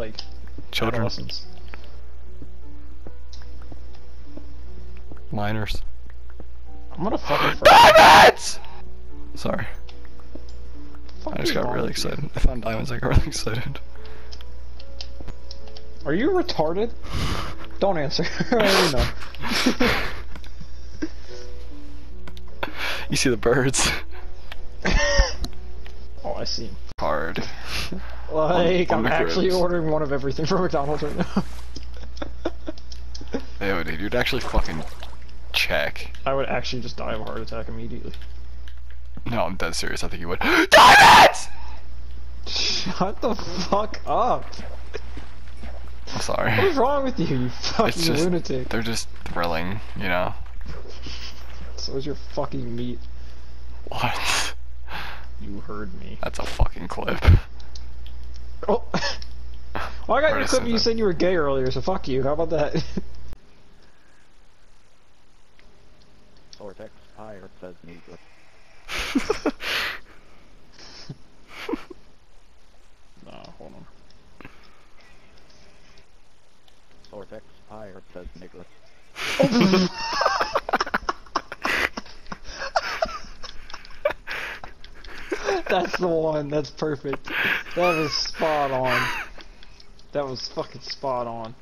like Children, minors. I'm gonna fucking. Diamonds! Sorry, fuck I just got really with you? excited. I found diamonds. I got really excited. Are you retarded? Don't answer. I already know. You see the birds? I see. Hard. Like, on I'm actually ordering one of everything from McDonald's right now. Ew, dude, you'd actually fucking check. I would actually just die of a heart attack immediately. No, I'm dead serious. I think you would. Diamonds! Shut the fuck up. I'm sorry. What is wrong with you, you fucking It's just lunatic? they're just thrilling, you know. So is your fucking meat. What? You heard me. That's a fucking clip. Oh. Well, I got your Already clip and you that. said you were gay earlier, so fuck you. How about that? Vortex Fire says needless. no, hold on. Vortex Fire says Nicholas. That's the one. That's perfect. That was spot on. That was fucking spot on.